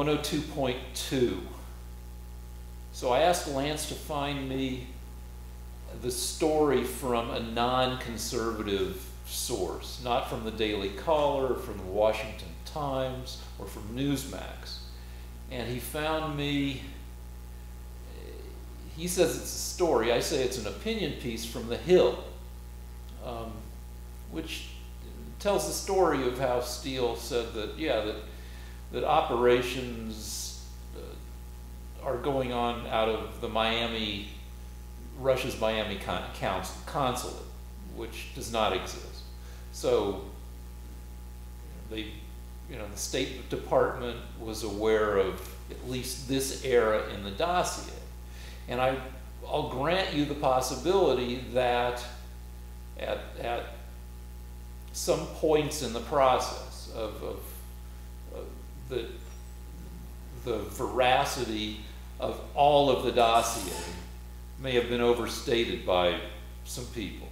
102.2. So I asked Lance to find me the story from a non conservative source, not from the Daily Caller, from the Washington Times, or from Newsmax. And he found me, he says it's a story, I say it's an opinion piece from The Hill, um, which tells the story of how Steele said that, yeah, that, that operations uh, are going on out of the Miami, Russia's Miami con- consulate, which does not exist. So they, you know, the State Department was aware of at least this era in the dossier. And I, I'll grant you the possibility that at, at some points in the process of, of the, the veracity of all of the dossier may have been overstated by some people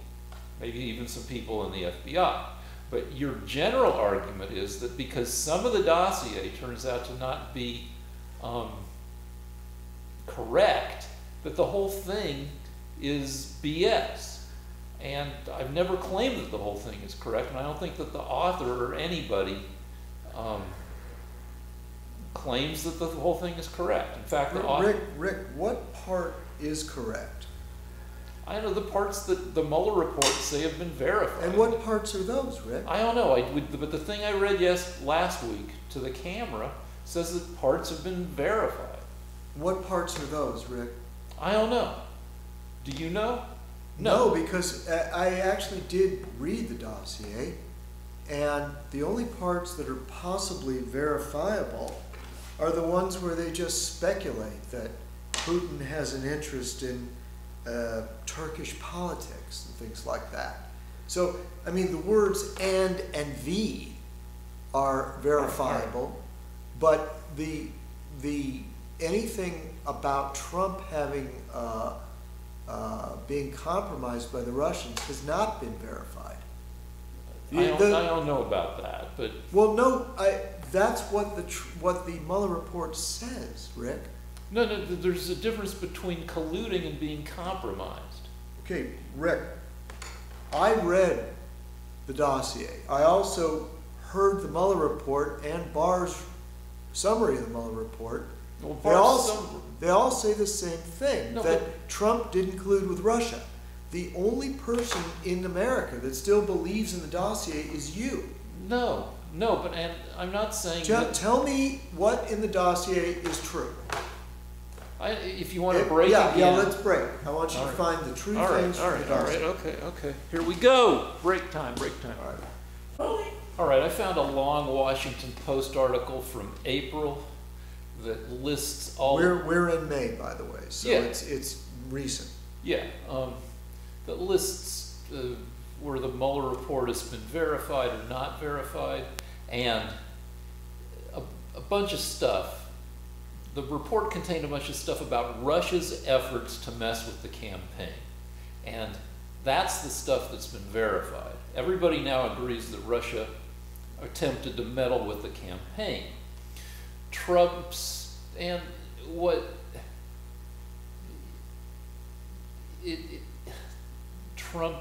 maybe even some people in the FBI. But your general argument is that because some of the dossier turns out to not be um, correct, that the whole thing is BS. And I've never claimed that the whole thing is correct, and I don't think that the author or anybody um, claims that the whole thing is correct. In fact, the Rick, Rick, what part is correct? I know the parts that the Mueller reports say have been verified. And what parts are those, Rick? I don't know. I, but the thing I read yes last week to the camera says that parts have been verified. What parts are those, Rick? I don't know. Do you know? No, no because uh, I actually did read the dossier, and the only parts that are possibly verifiable are the ones where they just speculate that Putin has an interest in uh, Turkish politics and things like that. So, I mean, the words and and the are verifiable, but the the anything about Trump having uh, uh, being compromised by the Russians has not been verified. I don't, the, I don't know about that, but well, no, I, that's what the what the Mueller report says, Rick. No, no, there's a difference between colluding and being compromised. Okay, Rick, I read the dossier. I also heard the Mueller report and Barr's summary of the Mueller report. Well, they, all, they all say the same thing no, that Trump didn't collude with Russia. The only person in America that still believes in the dossier is you. No, no, but and I'm not saying. Tell, tell me what in the dossier is true. I, if you want to break yeah, again. Yeah, let's break. I want you all to right. find the true all things. Right, all right, all right, okay, okay. Here we go. Break time, break time. All right. All right, I found a long Washington Post article from April that lists all. We're, we're in May, by the way, so yeah. it's, it's recent. Yeah, um, that lists uh, where the Mueller report has been verified or not verified, and a, a bunch of stuff the report contained a bunch of stuff about Russia's efforts to mess with the campaign. And that's the stuff that's been verified. Everybody now agrees that Russia attempted to meddle with the campaign. Trump's, and what it, it, Trump,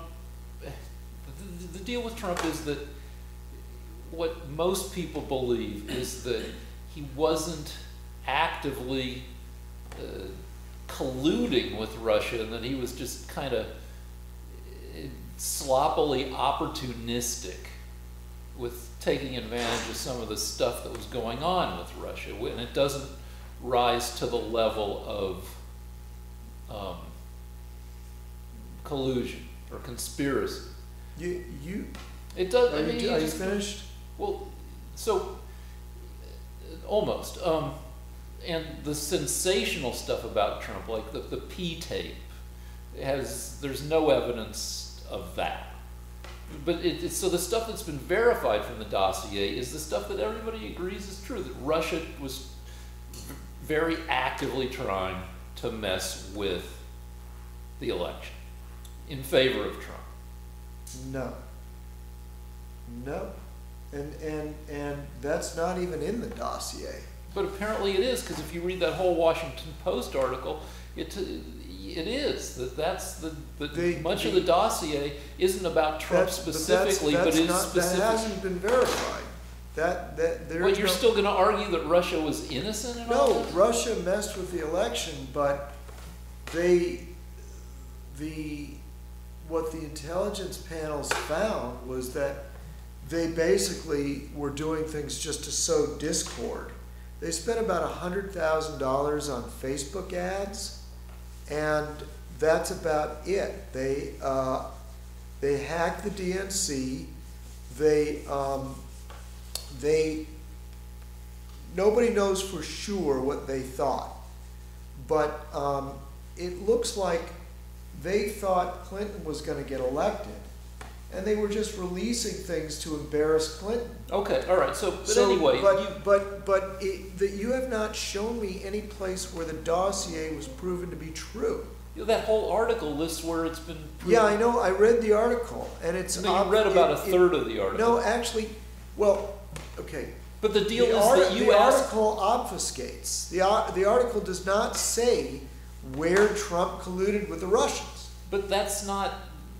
the, the deal with Trump is that what most people believe is that he wasn't actively uh, colluding with Russia and that he was just kind of uh, sloppily opportunistic with taking advantage of some of the stuff that was going on with Russia. And it doesn't rise to the level of um, collusion or conspiracy. You, you, it does. Are, I mean, you, are you finished? Well, so almost. Um, and the sensational stuff about Trump, like the, the P tape, has there's no evidence of that. But it, it, so the stuff that's been verified from the dossier is the stuff that everybody agrees is true. That Russia was very actively trying to mess with the election in favor of Trump. No. No. And and and that's not even in the dossier. But apparently it is, because if you read that whole Washington Post article, it, it is, that that's the, They- the, much of the dossier isn't about Trump That's- but that's- specifically, but that's is not- specific. That hasn't been verified. That, that, there Well, you're no- still gonna argue that Russia was innocent No? Russia messed with the election, but they, the, what the intelligence panels found was that they basically were doing things just to sow discord. They spent about a hundred thousand dollars on Facebook ads, and that's about it. They, uh, they hacked the DNC, they, um, they nobody knows for sure what they thought. But um, it looks like they thought Clinton was going to get elected, and they were just releasing things to embarrass Clinton. Okay, all right, so, but So, anyway, but you, but but it, that you have not shown me any place where the dossier was proven to be true. you know, that whole article lists where it's been proven. Yeah, I know. I read the article, and it's. No, you read about a it- it- third of the article. No, actually, well, okay. But the deal The is art- that you the article obfuscates. The, the article does not say where Trump colluded with the Russians. but that's not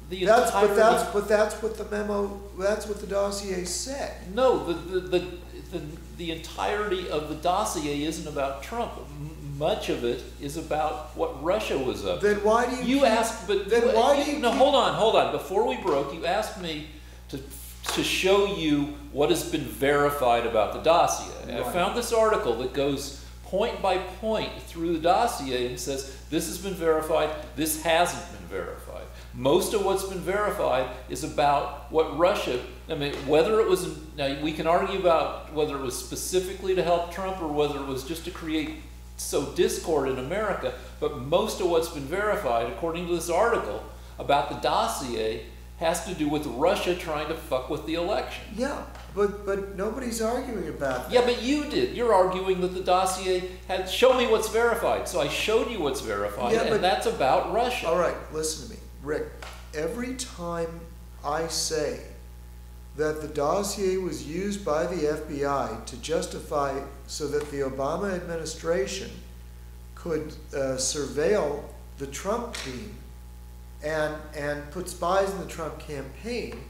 the That's, entirety. but that's, but that's what the memo, that's what the dossier said. No, the, the, the, the, the entirety of the dossier isn't about Trump. M- much of it is about what Russia was up to. Then why do you? You keep- asked, but Then why do you? no, keep- hold on, hold on. Before we broke, you asked me to to show you what has been verified about the dossier. I Right. found this article that goes point by point through the dossier and says this has been verified, this hasn't been verified. Most of what's been verified is about what Russia. I mean, whether it was now we can argue about whether it was specifically to help Trump or whether it was just to create so discord in America. But most of what's been verified, according to this article about the dossier, has to do with Russia trying to fuck with the election. Yeah, but, but nobody's arguing about that. Yeah, but you did. You're arguing that the dossier had show me what's verified. So I showed you what's verified, Yeah, but- that's about Russia. All right, listen to me, Rick. Every time I say that the dossier was used by the FBI to justify so that the Obama administration could uh, surveil the Trump team and and put spies in the Trump campaign,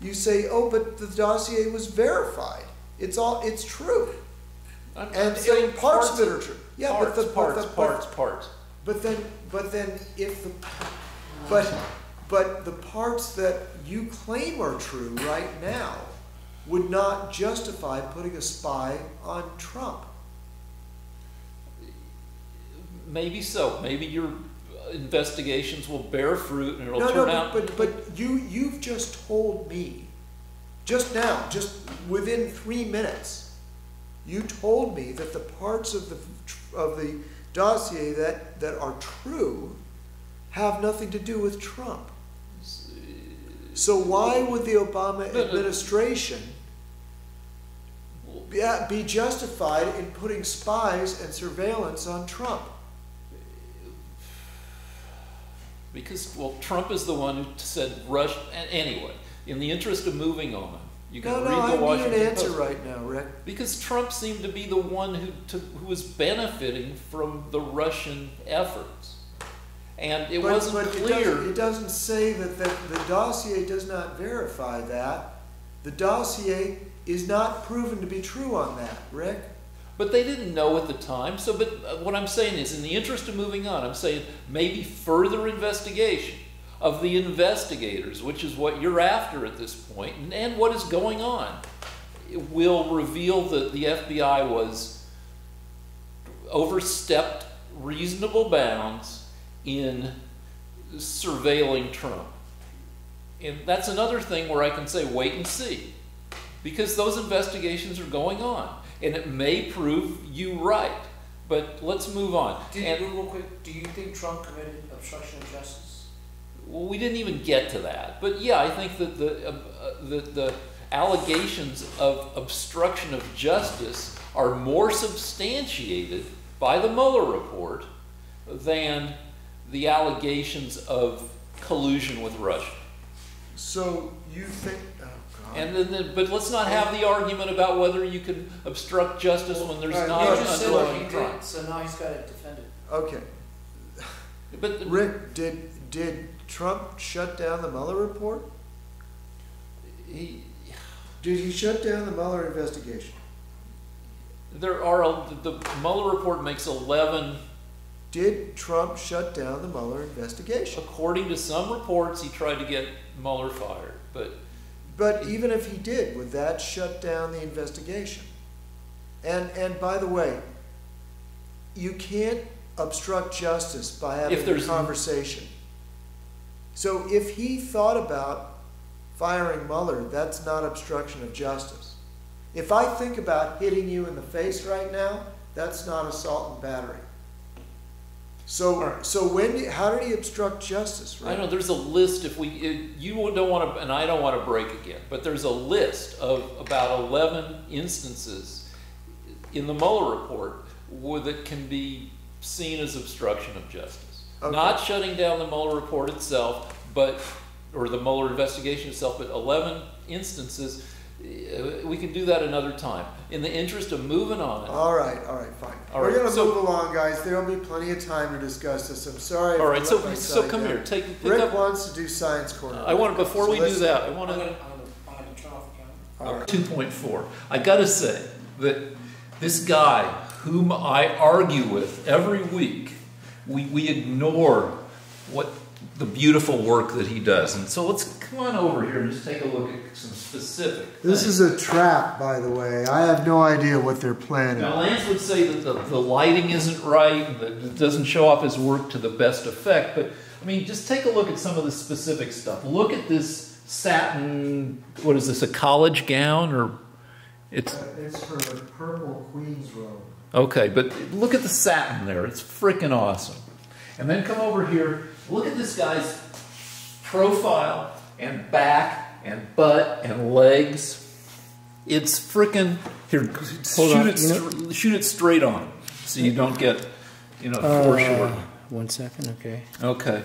you say, "Oh, but the dossier was verified. It's all it's true." I'm, And, saying and parts, of it are true. Yeah, parts, but the parts, but the, parts, parts. but then, but then, if the, but, but the parts that you claim are true right now would not justify putting a spy on Trump. Maybe so. Maybe your investigations will bear fruit and it'll no, no, turn but, out. but but you you've just told me, just now, just within three minutes, you told me that the parts of the of the dossier that that are true have nothing to do with Trump. So why would the Obama administration be, uh, be justified in putting spies and surveillance on Trump? Because, well, Trump is the one who said rush. Anyway, in the interest of moving on, you can No, read no, the I need Washington an answer Post. right now, Rick. Because Trump seemed to be the one who took, who was benefiting from the Russian efforts, and it But- wasn't but It clear. doesn't, it doesn't say that the, the dossier does not verify that. The dossier is not proven to be true on that, Rick. But they didn't know at the time. So, but uh, what I'm saying is, in the interest of moving on, I'm saying maybe further investigation of the investigators, which is what you're after at this point, and, and what is going on, will reveal that the FBI was overstepped reasonable bounds in surveilling Trump. And that's another thing where I can say, wait and see. Because those investigations are going on. And it may prove you right. But let's move on. Did, And real quick, do you think Trump committed obstruction of justice? well, we didn't even get to that. But yeah, I think that the, uh, uh, the, the allegations of obstruction of justice are more substantiated by the Mueller report than the allegations of collusion with Russia. So you think, oh, God. And then, then, but let's not have the argument about whether you can obstruct justice when there's right, not You an just said what underlying he crime. did, so now he's gotta defend it. Okay, But the- Rick, did, did Trump shut down the Mueller report? he, Did he shut down the Mueller investigation? there are, a- the Mueller report makes eleven, Did Trump shut down the Mueller investigation? according to some reports, he tried to get Mueller fired, but But even if he did, would that shut down the investigation? And, and by the way, you can't obstruct justice by having a there's- conversation. So if he thought about firing Mueller, that's not obstruction of justice. If I think about hitting you in the face right now, that's not assault and battery. So, Alright. so when, do- how did he obstruct justice, I know there's a list if we, it- you don't want to, and I don't want to break again, but there's a list of about 11 instances in the Mueller report where that can be seen as obstruction of justice. Okay. Not shutting down the Mueller report itself, but, or the Mueller investigation itself, but 11 instances. We can do that another time. In the interest of moving on, All right, all right, fine. All We're right, gonna so- move along, guys. There'll be plenty of time to discuss this. I'm sorry. if all I right, let so, so come down. here, take, pick Rick up, wants to do science corner. I want, before So we do that, I want gonna, to. I'm gonna, I'm gonna turn off the camera. All right. Two point four. I gotta say that this guy, whom I argue with every week, we, we ignore what the beautiful work that he does. And so let's come on over here and just take a look at some specific. This things. is a trap, by the way. I have no idea what they're planning. Now, Lance would say that the, the lighting isn't right, that it doesn't show off his work to the best effect, but I mean, just take a look at some of the specific stuff. Look at this satin, what is this, a college gown, or it's, uh, It's for the purple queen's robe. okay, but look at the satin there, it's freaking awesome. And then come over here, look at this guy's profile, and back, and butt, and legs. It's freaking, here, Hold shoot on, it, you know- shoot it straight on, so you don't get, you know, Uh, foreshortened. One second, okay. Okay.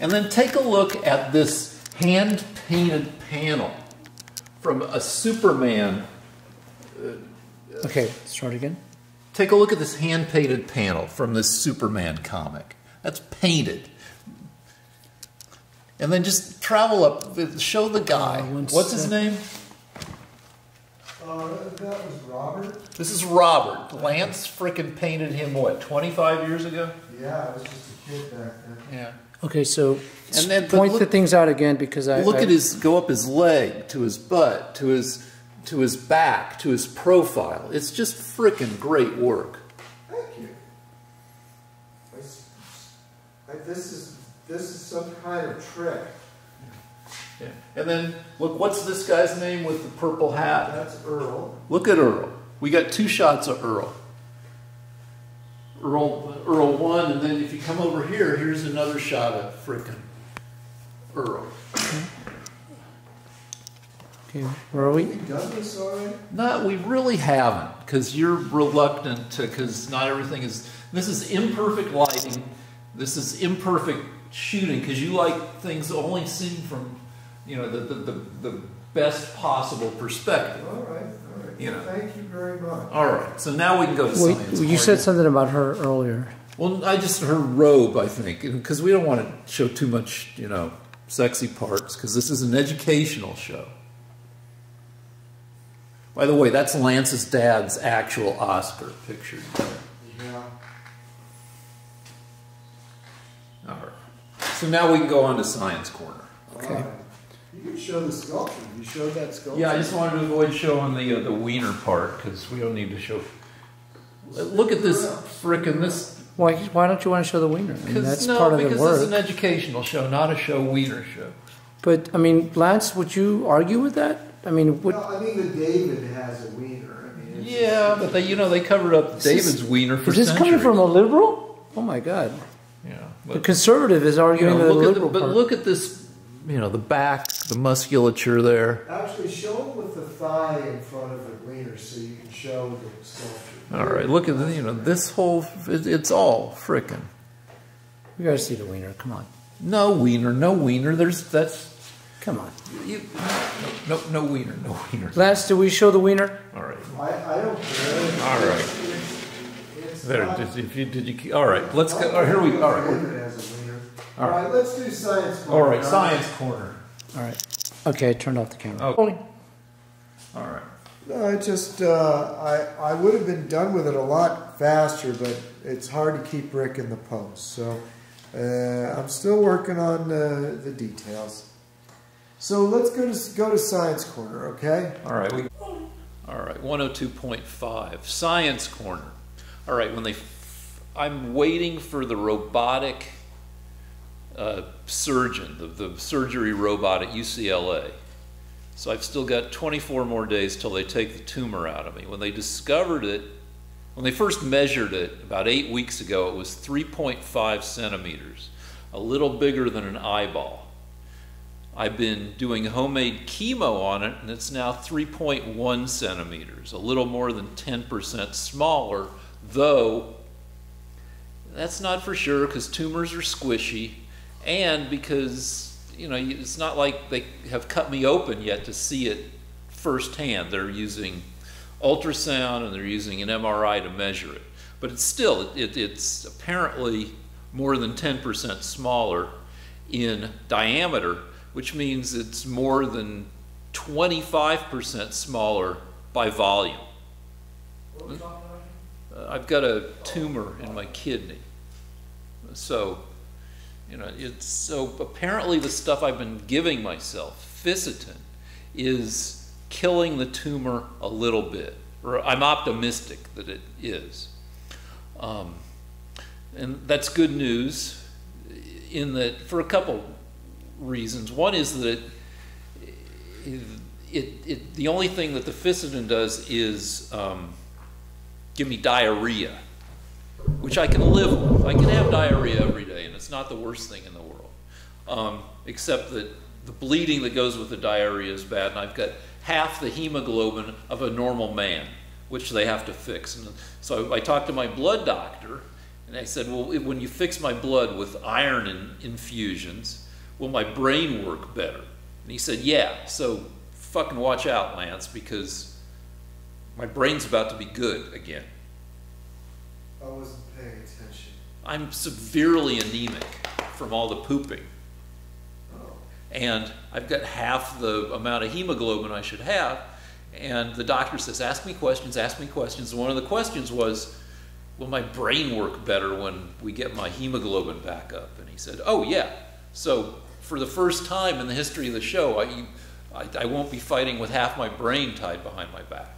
And then take a look at this hand painted panel from a Superman. Okay, start again. Take a look at this hand painted panel from this Superman comic. That's painted. And then just travel up, show the guy. Uh, one What's his name? Uh, that was Robert? This is Robert. Lance frickin' painted him, what, 25 years ago? Yeah, I was just a kid back then. Yeah. Okay, so And then- point look- the things out again because I Look I- at his go up his leg to his butt to his to his back to his profile. It's just freaking great work. Thank you. I s- I- This is, this is some kind of trick. Yeah. And then look, what's this guy's name with the purple hat? That's Earl. Look at Earl. We got two shots of Earl. Earl Earl one, and then if you come over here, here's another shot of frickin' Earl. Okay, where are Have we? we done this already? No, we really haven't, because you're reluctant to, because not everything is. This is imperfect lighting. This is imperfect shooting, because you like things only seen from, you know, the the, the, the best possible perspective. All right, all right. You know. Thank you very much. All right, so now we can go to Wait, science. you said something about her earlier. Well, I just her robe, I think, because we don't want to show too much, you know, sexy parts, because this is an educational show. By the way, that's Lance's dad's actual Oscar picture. Yeah. All right. So now we can go on to Science Corner. Okay. All right. You can show the sculpture. You showed that sculpture. Yeah, I just wanted to avoid showing the uh, the wiener part because we don't need to show. Look at this frickin' this. Why, why don't you want to show the wiener? I mean, Because that's no, part of because the this is work. an educational show, not a show wiener show. But I mean, Lance, would you argue with that? I mean, would, Well, I mean, the David has a wiener. I mean, it's Yeah, but they, you know, they covered up David's is- wiener for sure. is this centuries. coming from a liberal? Oh my God! Yeah, The conservative is you arguing know, the look at the, liberal but look at this, you know, the back, the musculature there. Actually, show him with the thigh in front of the wiener so you can show the sculpture. All right, look at the, you know, this whole, it, it's all frickin'. we got to see the wiener. Come on. No wiener, no wiener. There's that's Come on. You, no, no wiener, no wiener. Last, do we show the wiener? All right. I, I don't care. All right. It's- it's There, not- did, if you, did you, all right, let's go, oh, here we, all right. Look at it as a wiener. All All right. right, let's do science. corner. All right, science corner. All right. Okay, I turned off the camera. Okay. All right. No, I just, uh, I, I would have been done with it a lot faster, but it's hard to keep Rick in the post. So uh, I'm still working on uh, the details. So let's go to go to science corner, okay? All right, we, all right, 102.5, Science Corner. All right, when they, f- I'm waiting for the robotic uh, surgeon, the, the surgery robot at UCLA. So I've still got 24 more days till they take the tumor out of me. When they discovered it, when they first measured it about eight weeks ago, it was 3.5 centimeters, a little bigger than an eyeball. I've been doing homemade chemo on it, and it's now 3.1 centimeters, a little more than 10% smaller, though that's not for sure because tumors are squishy, and because, you know, it's not like they have cut me open yet to see it firsthand. They're using ultrasound and they're using an MRI to measure it. But it's still, it, it's apparently more than 10% smaller in diameter, which means it's more than 25% smaller by volume. Uh, I've got a tumor in my kidney. So, you know, it's so apparently the stuff I've been giving myself, fisetin, is killing the tumor a little bit. Or I'm optimistic that it is. Um, and that's good news in that for a couple reasons. One is that it, it, it, the only thing that the fisetin does is um, give me diarrhea, which I can live with. I can have diarrhea every day, and it's not the worst thing in the world. Um, except that the bleeding that goes with the diarrhea is bad, and I've got half the hemoglobin of a normal man, which they have to fix. And so I talked to my blood doctor, and I said, Well, when you fix my blood with iron in, infusions, will my brain work better? And he said, Yeah, so fucking watch out, Lance, because my brain's about to be good again. I wasn't paying attention. I'm severely anemic from all the pooping. Oh. And I've got half the amount of hemoglobin I should have. And the doctor says, Ask me questions, ask me questions. And one of the questions was, Will my brain work better when we get my hemoglobin back up? And he said, Oh, yeah. So, for the first time in the history of the show, I, I, I won't be fighting with half my brain tied behind my back.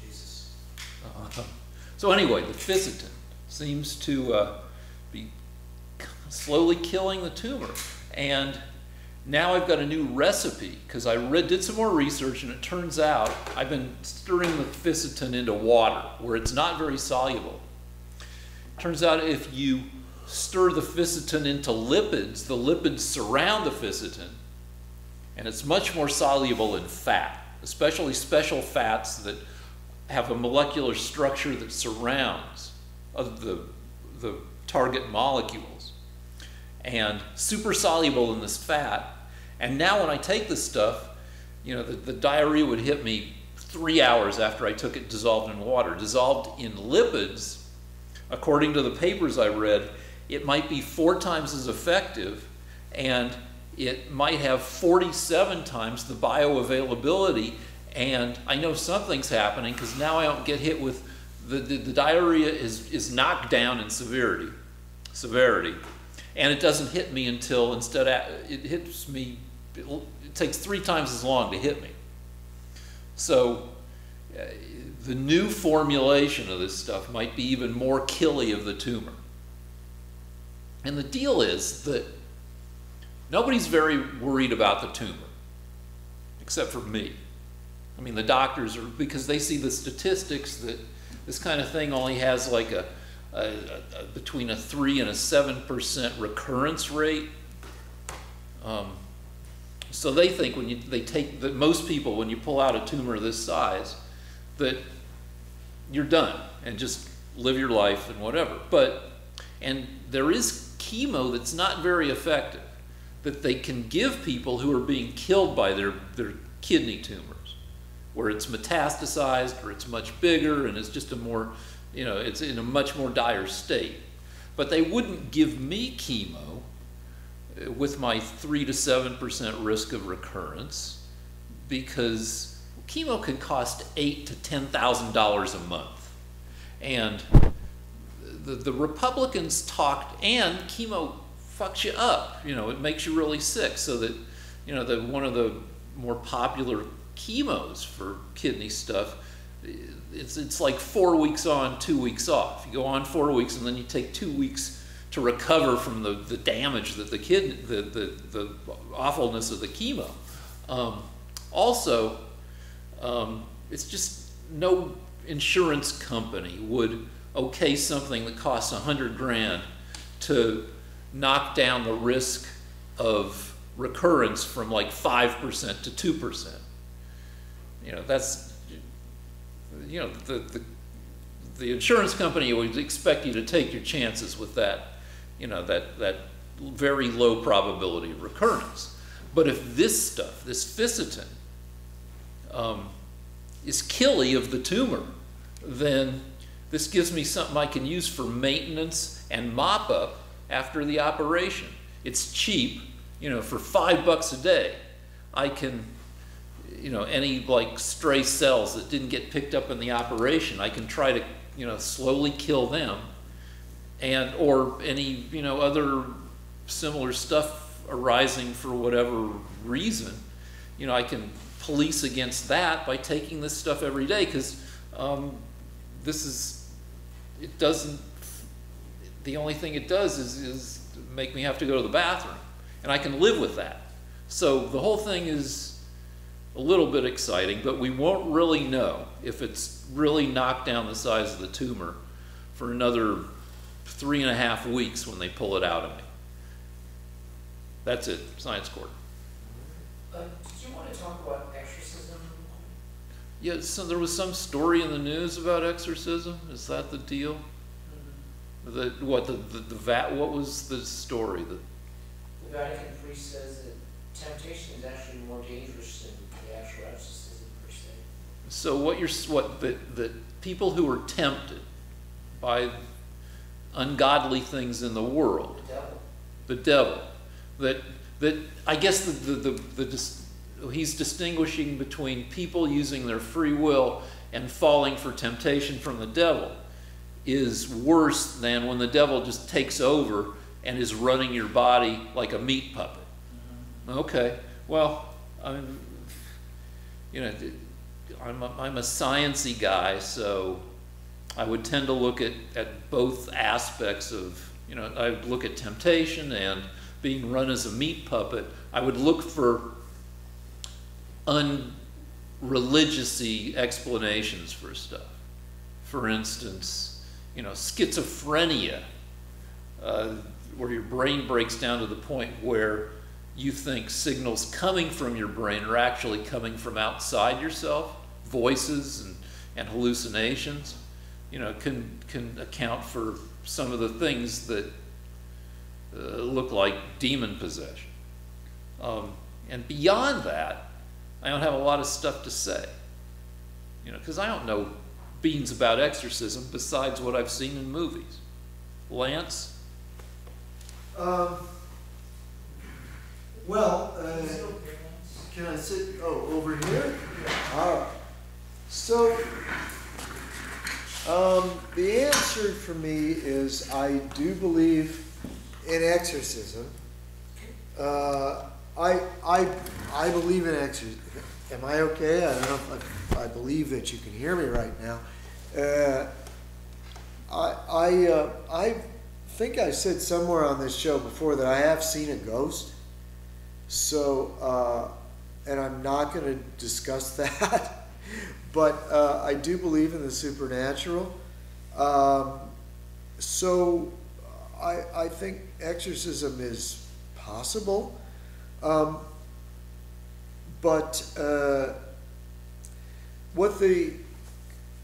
Jesus. Uh, so anyway, the fisetin seems to uh, be slowly killing the tumor. And now I've got a new recipe because I read, did some more research and it turns out I've been stirring the fisetin into water where it's not very soluble. Turns out if you stir the fisetin into lipids, the lipids surround the fisetin and it's much more soluble in fat, especially special fats that have a molecular structure that surrounds of the, the target molecules and super soluble in this fat. And now when I take this stuff, you know, the, the diarrhea would hit me three hours after I took it dissolved in water. Dissolved in lipids, according to the papers I read, it might be four times as effective and it might have 47 times the bioavailability and I know something's happening because now I don't get hit with the, the, the, diarrhea is, is knocked down in severity, severity, and it doesn't hit me until instead it hits me. It, it takes three times as long to hit me. So uh, the new formulation of this stuff might be even more killy of the tumor. And the deal is that nobody's very worried about the tumor, except for me. I mean, the doctors are, because they see the statistics that this kind of thing only has like a, a, a between a 3 and a 7% recurrence rate. Um, so they think when you, they take, that most people, when you pull out a tumor this size, that you're done and just live your life and whatever. But, and there is chemo that's not very effective that they can give people who are being killed by their, their kidney tumors, where it's metastasized or it's much bigger and it's just a more, you know, it's in a much more dire state. But they wouldn't give me chemo uh, with my 3 to 7% risk of recurrence because chemo can cost eight to ten thousand dollars a month, and the, the Republicans talked, and chemo fucks you up. You know, it makes you really sick. So that, you know, the one of the more popular chemos for kidney stuff, it's it's like four weeks on, two weeks off. You go on four weeks, and then you take two weeks to recover from the, the damage that the kid the, the, the awfulness of the chemo. Um, also, um, it's just no insurance company would okay something that costs a hundred grand to knock down the risk of recurrence from like five percent to two percent. You know, that's you know the, the the insurance company would expect you to take your chances with that, you know, that that very low probability of recurrence. But if this stuff, this fisetin, um, is killy of the tumor, then this gives me something I can use for maintenance and mop up after the operation. It's cheap, you know, for five bucks a day. I can, you know, any like stray cells that didn't get picked up in the operation, I can try to, you know, slowly kill them. And, or any, you know, other similar stuff arising for whatever reason, you know, I can police against that by taking this stuff every day because um, this is, it doesn't, the only thing it does is, is make me have to go to the bathroom. And I can live with that. So the whole thing is a little bit exciting, but we won't really know if it's really knocked down the size of the tumor for another three and a half weeks when they pull it out of me. That's it, science court. Uh, did you want to talk about exorcism? Yeah, so there was some story in the news about exorcism. Is that the deal? The what the the, the vat? What was the story? The The Vatican priest says that temptation is actually more dangerous than the actual exorcism per se. so what you're s- what the the people who are tempted by ungodly things in the world, The devil. the devil, that that I guess the the the, the dis, he's distinguishing between people using their free will and falling for temptation from the devil is worse than when the devil just takes over and is running your body like a meat puppet. Mm-hmm. Okay, well, I'm, you know, I'm a, I'm a sciency guy, so I would tend to look at, at both aspects of, you know, I would look at temptation and being run as a meat puppet. I would look for unreligiousy explanations for stuff. For instance, you know, schizophrenia, uh, where your brain breaks down to the point where you think signals coming from your brain are actually coming from outside yourself, voices and, and hallucinations, you know, can, can account for some of the things that uh, look like demon possession. Um, and beyond that, I don't have a lot of stuff to say, you know, because I don't know beans about exorcism besides what I've seen in movies. Lance? Um, well, uh, can I sit, oh, over here? All right. So, um, the answer for me is I do believe in exorcism. Uh, I, I, I believe in exorcism. Am I okay? I don't know if I, I believe that you can hear me right now. Uh, I, I, uh, I think I said somewhere on this show before that I have seen a ghost. So, uh, and I'm not going to discuss that, but uh, I do believe in the supernatural. Um, so, I, I think exorcism is possible. Um, but uh, what the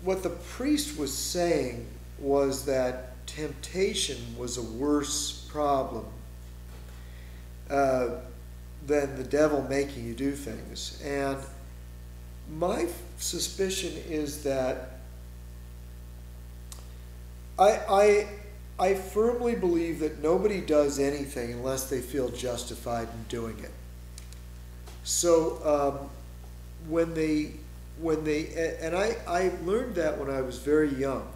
what the priest was saying was that temptation was a worse problem. Uh, than the devil making you do things. And my suspicion is that I, I, I firmly believe that nobody does anything unless they feel justified in doing it. So um, when they, when they, and I, I learned that when I was very young,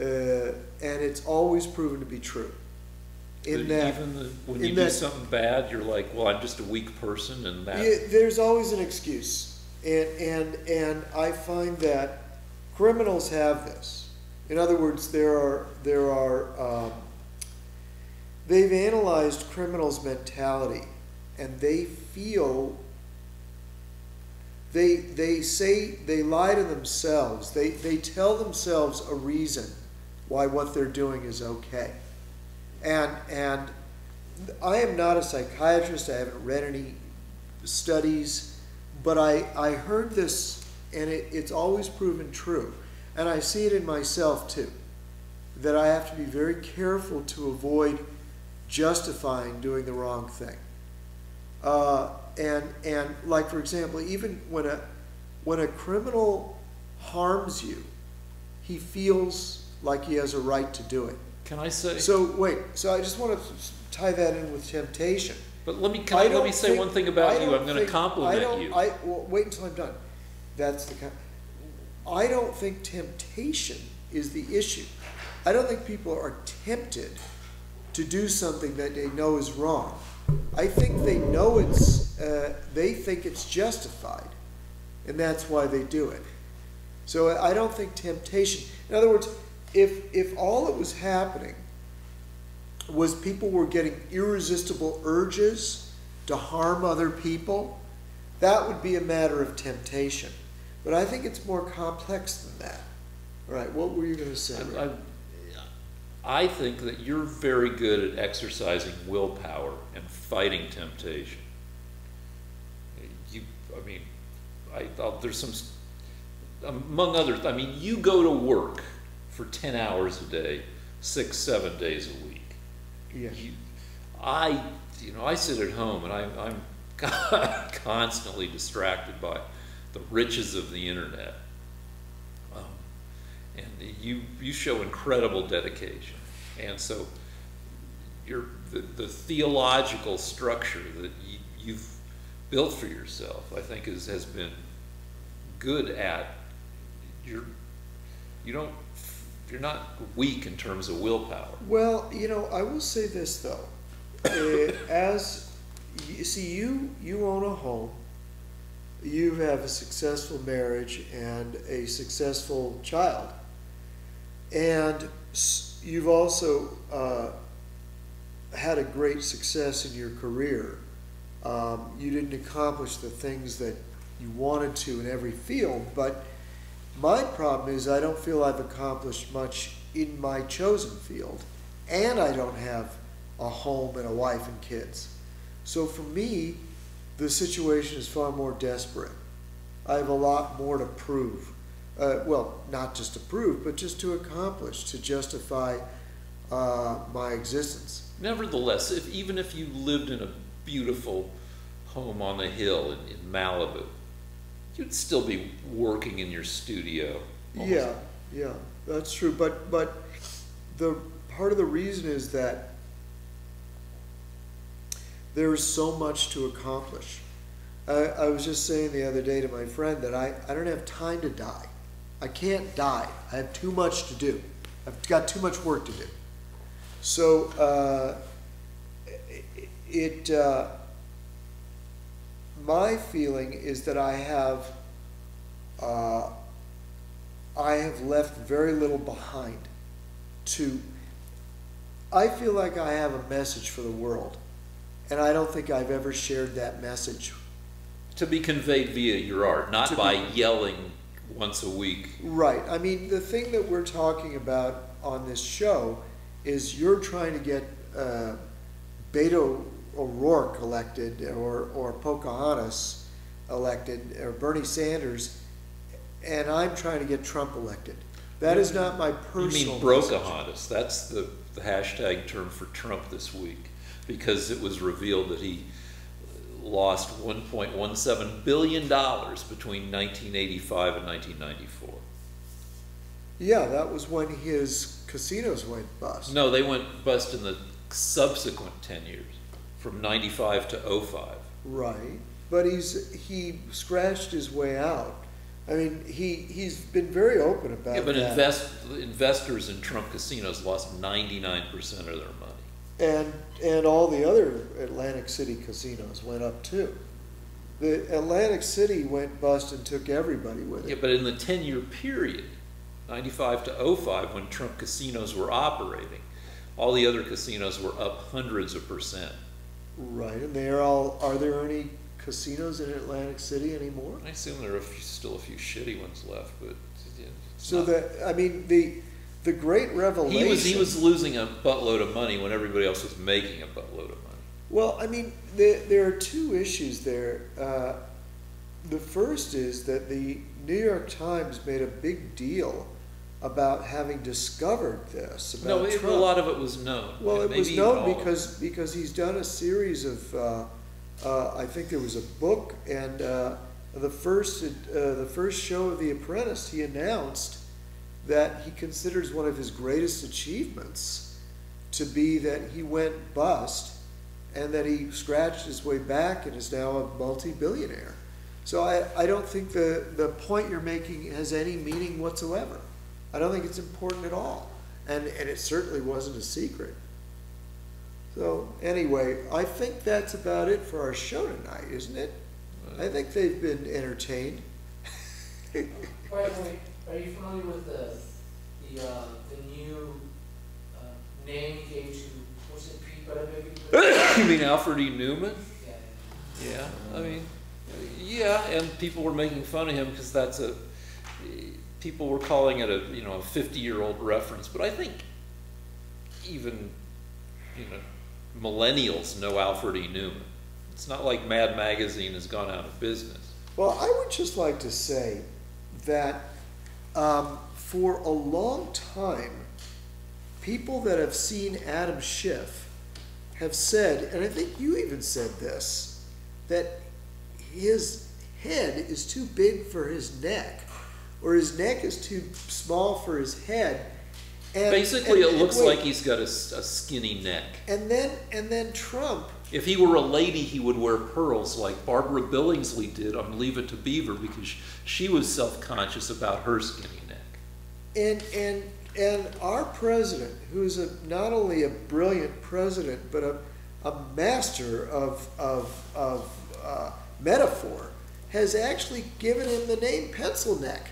uh, and it's always proven to be true. In that, Even the, when you do that- something bad, you're like, well, I'm just a weak person and that. Yeah, there's always an excuse, and and and I find that criminals have this. In other words, there are there are um, they've analyzed criminals' mentality, and they feel they they say they lie to themselves. They they tell themselves a reason why what they're doing is okay, and and I am not a psychiatrist. I haven't read any studies, but I, I heard this and it, it's always proven true. And I see it in myself too. That I have to be very careful to avoid justifying doing the wrong thing. Uh, and and like for example, even when a when a criminal harms you, he feels like he has a right to do it. Can I say? So wait, so I just want to tie that in with temptation. But let me, can I, let me say think- one thing I about you. I'm gonna think- I compliment don't- you. I, well, wait until I'm done. That's the kind, I don't think temptation is the issue. I don't think people are tempted to do something that they know is wrong. I think they know it's, uh, they think it's justified, and that's why they do it. So I don't think temptation, in other words, if, if all that was happening was people were getting irresistible urges to harm other people, that would be a matter of temptation. But I think it's more complex than that. All right, what were you going to say? I, I, I think that you're very good at exercising willpower and fighting temptation. You, I mean, I, I'll, there's some, among others, I mean, you go to work for ten hours a day, six, seven days a week. Yeah. You, I, you know, I sit at home and I'm, I'm constantly distracted by the riches of the internet. You, you show incredible dedication. And so your, the, the theological structure that you, you've built for yourself, I think is, has been good at, you're, you don't, you're not weak in terms of willpower. Well, you know, I will say this though. Uh, as you see, you you own a home, you have a successful marriage and a successful child, and you've also uh, had a great success in your career. Um, you didn't accomplish the things that you wanted to in every field, but my problem is I don't feel I've accomplished much in my chosen field, and I don't have a home and a wife and kids. So for me, the situation is far more desperate. I have a lot more to prove. Uh, well, not just to prove, but just to accomplish, to justify uh, my existence. Nevertheless, if, even if you lived in a beautiful home on the hill in, in Malibu, you'd still be working in your studio. almost- Yeah, yeah, that's true. But but the part of the reason is that there is so much to accomplish. I, I was just saying the other day to my friend that I, I don't have time to die. I can't die. I have too much to do. I've got too much work to do. So uh, it, uh, my feeling is that I have uh, I have left very little behind to I feel like I have a message for the world and I don't think I've ever shared that message. To be conveyed via your art, not by be- yelling once a week. Right. I mean, the thing that we're talking about on this show is you're trying to get uh, Beto O'Rourke elected or, or Pocahontas elected or Bernie Sanders, and I'm trying to get Trump elected. That is not my personal. You mean Brocahontas? That's the, the hashtag term for Trump this week, because it was revealed that he lost one point one seven billion dollars between nineteen eighty-five and nineteen ninety-four. Yeah, that was when his casinos went bust. No, they went bust in the subsequent ten years, from ninety-five to oh oh-five. Right, but he's, he scratched his way out. I mean, he, he's been very open about Yeah, that. but invest, investors in Trump casinos lost ninety-nine percent of their money. And, and all the other Atlantic City casinos went up too. The Atlantic City went bust and took everybody with Yeah, it. but in the ten-year period, ninety-five to oh-five, when Trump casinos were operating, all the other casinos were up hundreds of percent. Right, and they are all, are there any casinos in Atlantic City anymore? I assume there are a few, still a few shitty ones left, but. yeah, So not- that, I mean, the, the great revelation. He was, he was losing a buttload of money when everybody else was making a buttload of money. Well, I mean, there, there are two issues there. Uh, the first is that the New York Times made a big deal about having discovered this about No, it, a lot of it was known. well, it was maybe even all known because because he's done a series of. Uh, uh, I think there was a book, and uh, the first uh, the first show of The Apprentice, he announced that he considers one of his greatest achievements to be that he went bust and that he scratched his way back and is now a multi-billionaire. So I, I don't think the, the point you're making has any meaning whatsoever. I don't think it's important at all. And, and it certainly wasn't a secret. So anyway, I think that's about it for our show tonight, isn't it? Uh, I think they've been entertained. Wait, wait, are you familiar with the, the, uh, the new, uh, name he gave to, what's it, Pete Buttigieg? you mean Alfred E. Neuman? Yeah. Yeah, I mean, yeah, and people were making fun of him because that's a, people were calling it a, you know, a fifty-year-old reference, but I think even, you know, millennials know Alfred E. Neuman. It's not like Mad Magazine has gone out of business. Well, I would just like to say that um, for a long time, people that have seen Adam Schiff have said, and I think you even said this, that his head is too big for his neck, or his neck is too small for his head. And, Basically, and- it looks wait, like he's got a skinny neck. And then, and then Trump If he were a lady, he would wear pearls like Barbara Billingsley did on Leave It to Beaver because she was self-conscious about her skinny neck. And and and our president, who is a, not only a brilliant president but a, a master of of of uh, metaphor, has actually given him the name Pencil Neck.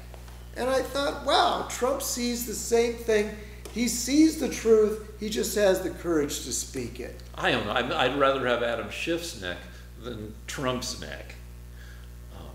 And I thought, wow, Trump sees the same thing. He sees the truth. He just has the courage to speak it. I don't know. I'm- I'd rather have Adam Schiff's neck than Trump's neck. Um,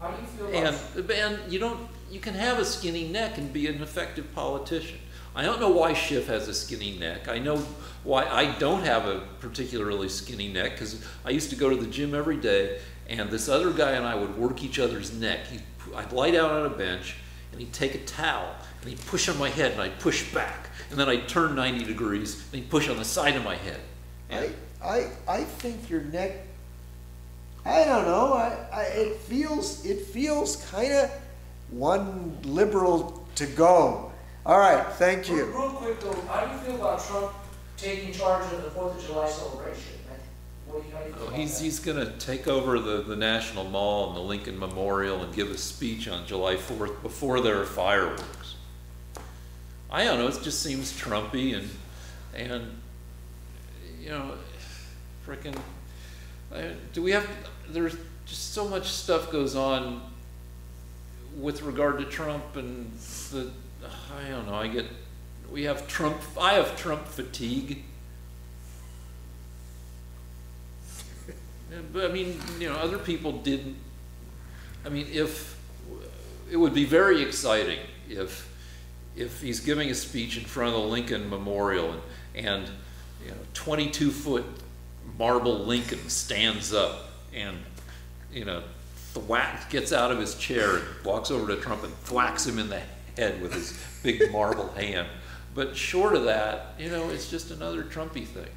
How do you feel about? And and you don't you can have a skinny neck and be an effective politician. I don't know why Schiff has a skinny neck. I know why I don't have a particularly skinny neck because I used to go to the gym every day, and this other guy and I would work each other's neck. He'd, I'd lie down on a bench, and he'd take a towel and he'd push on my head, and I'd push back, and then I'd turn 90 degrees, and he'd push on the side of my head. I And I I think your neck. I don't know. I, I it feels it feels kind of one liberal to go. All right, thank Real you. real quick though, how do you feel about Trump taking charge of the Fourth of July celebration? Oh, he's, he's gonna take over the, the National Mall and the Lincoln Memorial and give a speech on July fourth before there are fireworks. I don't know, it just seems Trumpy and, and, you know, frickin', I, do we have, there's just so much stuff goes on with regard to Trump and the, I don't know, I get, we have Trump, I have Trump fatigue. But I mean, you know, other people didn't. I mean, if it would be very exciting if if he's giving a speech in front of the Lincoln Memorial and and you know, 22 foot marble Lincoln stands up and you know thwack gets out of his chair and walks over to Trump and thwacks him in the head with his big marble hand. But short of that, you know, it's just another Trumpy thing.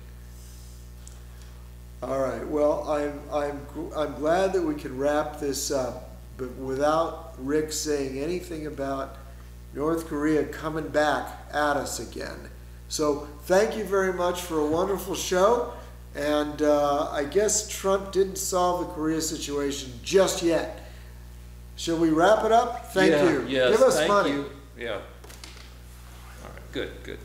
All right, well, I'm, I'm, I'm glad that we can wrap this up, but without Rick saying anything about North Korea coming back at us again. So, thank you very much for a wonderful show, and, uh, I guess Trump didn't solve the Korea situation just yet. Shall we wrap it up? Thank Yeah, you. Yes, Give us thank money. you. Yeah. All right, good, good.